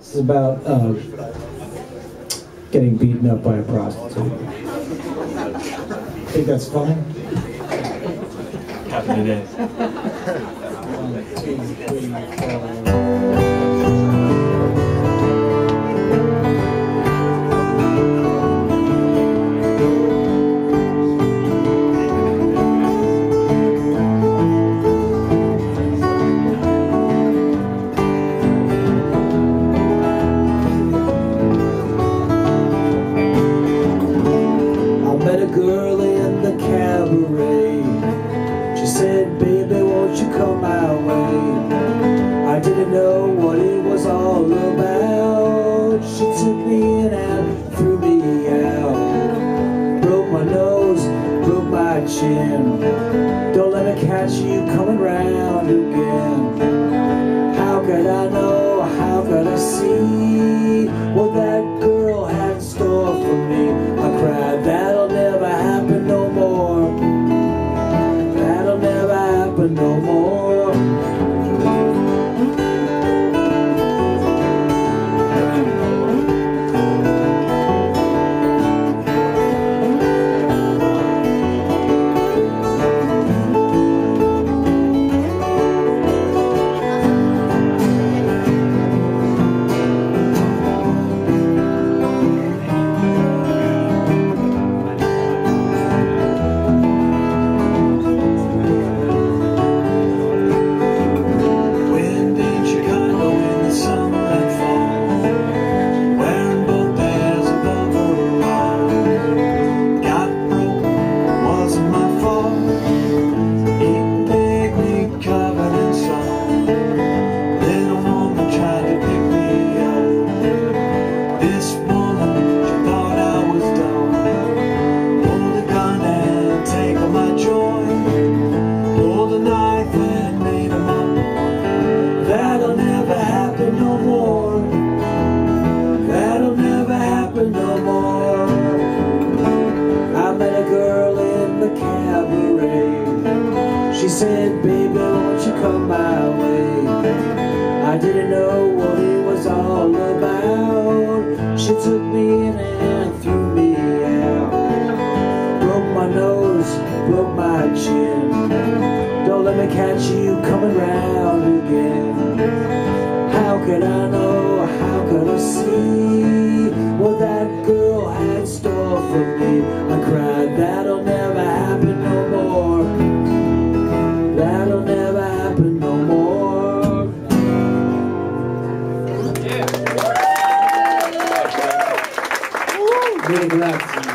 This is about uh, getting beaten up by a prostitute. Think that's funny? Happened today. One, two, three, four. Girl in the cabaret. She said, baby, won't you come my way? I didn't know what it was all about. She took me in and threw me out. Broke my nose, broke my chin. Don't let me catch you coming round again. Said, baby, won't you come my way? I didn't know what it was all about. She took me in and threw me out. Broke my nose, broke my chin. Don't let me catch you coming round again. How could I know? How could I see what that Игнатьевна.